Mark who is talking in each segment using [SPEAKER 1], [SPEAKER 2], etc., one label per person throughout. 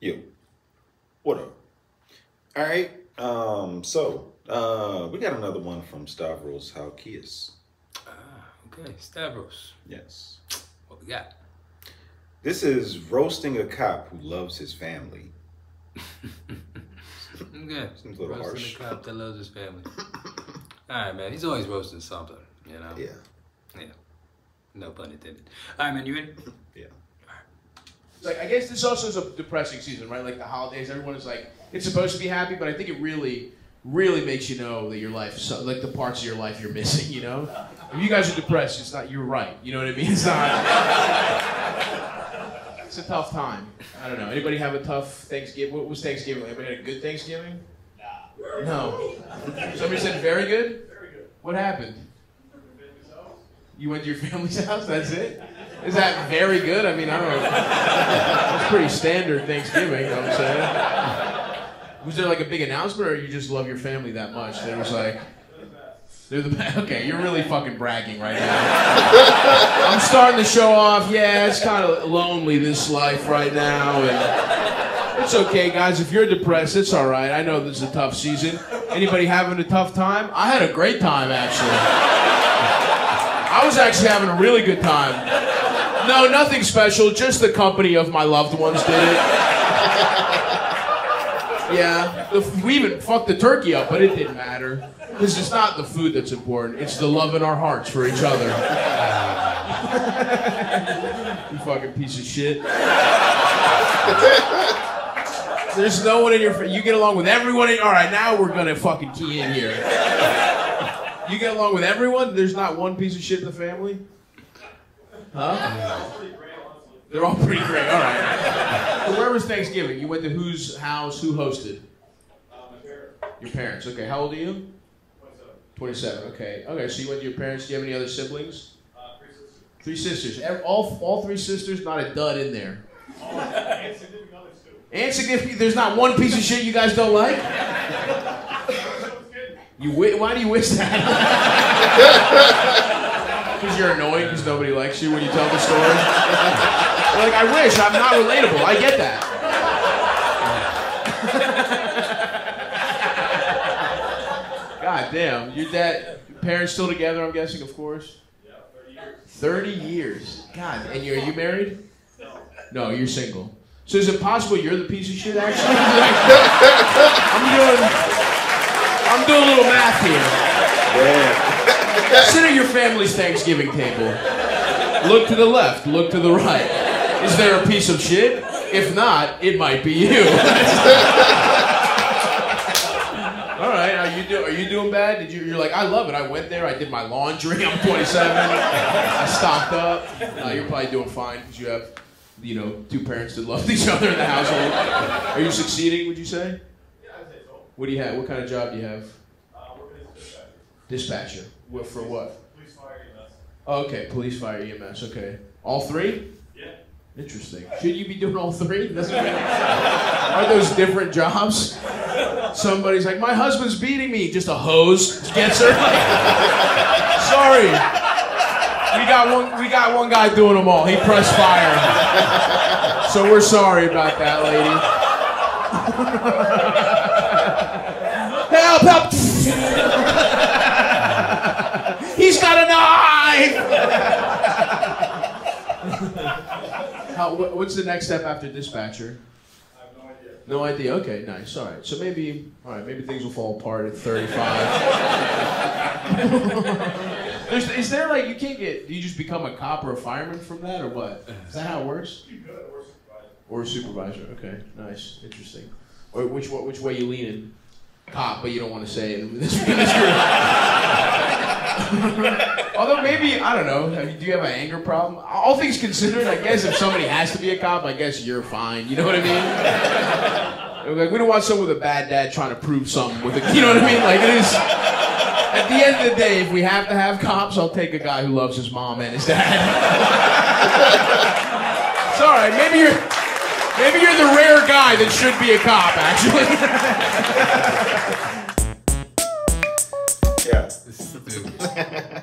[SPEAKER 1] Yo, what up? All right. Um. So, uh, we got another one from Stavros Halkias.
[SPEAKER 2] Ah, okay. Stavros,
[SPEAKER 1] Yes.
[SPEAKER 2] what we got?
[SPEAKER 1] This is roasting a cop who loves his family.
[SPEAKER 2] Okay.
[SPEAKER 1] Seems a little
[SPEAKER 2] roasting
[SPEAKER 1] harsh.
[SPEAKER 2] the cop that loves his family. All right, man. He's always roasting something, you know?
[SPEAKER 1] Yeah.
[SPEAKER 2] Yeah. No pun intended. All right, man. You ready?
[SPEAKER 1] Yeah.
[SPEAKER 3] Like I guess this also is a depressing season, right? Like the holidays, everyone is like it's supposed to be happy, but I think it really, really makes you know that your life, so, like the parts of your life you're missing. You know, if you guys are depressed, it's not. You're right. You know what I mean? It's not. It's a tough time. I don't know. Anybody have a tough Thanksgiving? What was Thanksgiving? Anybody had a good Thanksgiving? No. Somebody said very good. Very good. What happened? You went to your family's house. That's it. Is that very good? I mean, I don't know. That's pretty standard Thanksgiving, you know what I'm saying? Was there like a big announcement, or you just love your family that much? There was like, they're the best. Okay, you're really fucking bragging right now. I'm starting to show off. Yeah, it's kind of lonely this life right now, and it's okay, guys. If you're depressed, it's all right. I know this is a tough season. Anybody having a tough time? I had a great time actually. I was actually having a really good time. No, nothing special. Just the company of my loved ones did it. Yeah, the, we even fucked the turkey up, but it didn't matter. Because it's not the food that's important, it's the love in our hearts for each other. you fucking piece of shit. There's no one in your. You get along with everyone. In, all right, now we're gonna fucking key in here. You get along with everyone. There's not one piece of shit in the family. Huh? They're all pretty great. All right. So where was Thanksgiving? You went to whose house? Who hosted? Your parents. Okay. How old are you? 27. Okay. Okay. So you went to your parents. Do you have any other siblings? Three sisters. Ev- All, all three sisters. Not a dud in there. And significant. There's not one piece of shit you guys don't like. You wi- why do you wish that? Because you're annoying. Because nobody likes you when you tell the story. Like I wish I'm not relatable. I get that. God damn. Your dad, parents still together? I'm guessing, of course. Yeah, 30 years. 30 years. God. And you are you married? No. No, you're single. So is it possible you're the piece of shit? Actually, I'm doing. I'm doing a little math here.
[SPEAKER 1] Yeah.
[SPEAKER 3] Sit at your family's Thanksgiving table. Look to the left, look to the right. Is there a piece of shit? If not, it might be you. All right, are you do, are you doing bad? Did you? You're like, I love it. I went there. I did my laundry. I'm 27. I stocked up. No, you're probably doing fine because you have, you know, two parents that love each other in the household. Are you succeeding? Would you say? What do you have? What kind of job do you have? Dispatcher. What for what? Police fire EMS. Oh, okay, police, fire, EMS. Okay, all three.
[SPEAKER 4] Yeah.
[SPEAKER 3] Interesting. Should you be doing all three? Doesn't Are those different jobs? Somebody's like, my husband's beating me. Just a hose gets her. Sorry. We got one. We got one guy doing them all. He pressed fire. So we're sorry about that, lady. Help! Help! He's got a knife. How, what's the next step after dispatcher?
[SPEAKER 4] I have no idea.
[SPEAKER 3] No idea. Okay, nice. All right. So maybe, all right. Maybe things will fall apart at 35. There's, is there like you can't get? Do you just become a cop or a fireman from that, or what? Is that how it works?
[SPEAKER 4] You could or supervisor.
[SPEAKER 3] Or a supervisor? Okay, nice, interesting. Or which which way you leaning? Cop, but you don't want to say it in this industry. Although maybe I don't know. Do you have an anger problem? All things considered, I guess if somebody has to be a cop, I guess you're fine. You know what I mean? Like we don't want someone with a bad dad trying to prove something with a. You know what I mean? Like it is. At the end of the day, if we have to have cops, I'll take a guy who loves his mom and his dad. it's all right. Maybe you're. Maybe you're the rare guy that should be a cop, actually.
[SPEAKER 1] Yeah.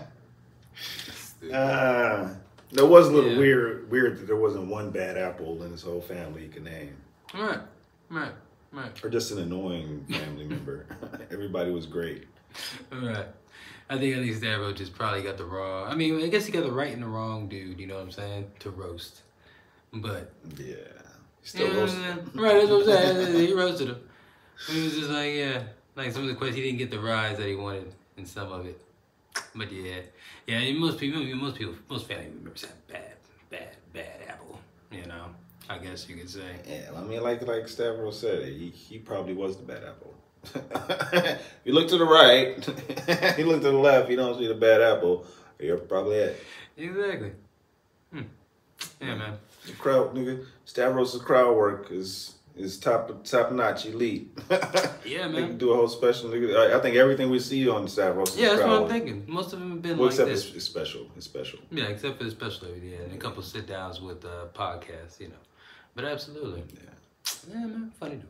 [SPEAKER 2] Stupid.
[SPEAKER 1] Uh, that was a little
[SPEAKER 2] Yeah.
[SPEAKER 1] weird. Weird that there wasn't one bad apple in his whole family you can name.
[SPEAKER 2] Right, right, right,
[SPEAKER 1] or just an annoying family member. Everybody was great.
[SPEAKER 2] right. I think at least Stavro just probably got the wrong. I mean, I guess he got the right and the wrong dude. You know what I'm saying? To roast, but
[SPEAKER 1] Yeah. He still
[SPEAKER 2] Yeah,
[SPEAKER 1] roasted.
[SPEAKER 2] right. That's what I'm saying. he roasted him. It was just like yeah, like some of the questions he didn't get the rise that he wanted in some of it. But yeah, yeah. Most people, most people, most family members have bad, bad, bad apple. You know, I guess you could say.
[SPEAKER 1] Yeah, I mean, like like Stavros said, he, he probably was the bad apple. if you look to the right, you look to the left, you don't see the bad apple. You're probably it.
[SPEAKER 2] Exactly. Hmm. Yeah, man.
[SPEAKER 1] The crowd, nigga. Stavros' crowd work is is top top notch, elite.
[SPEAKER 2] Yeah,
[SPEAKER 1] They can
[SPEAKER 2] man.
[SPEAKER 1] do a whole special. I, I think everything we see on Stavros. is
[SPEAKER 2] Yeah, that's what I'm thinking. Most of them have been
[SPEAKER 1] Well,
[SPEAKER 2] like
[SPEAKER 1] except
[SPEAKER 2] this.
[SPEAKER 1] it's, it's special. It's special.
[SPEAKER 2] Yeah, except for the special yeah, and a couple sit downs with uh, podcasts, you know. But absolutely.
[SPEAKER 1] Yeah.
[SPEAKER 2] Yeah, man, funny dude.